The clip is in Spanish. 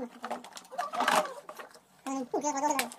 ritmo. Para el puque, para todo el lado.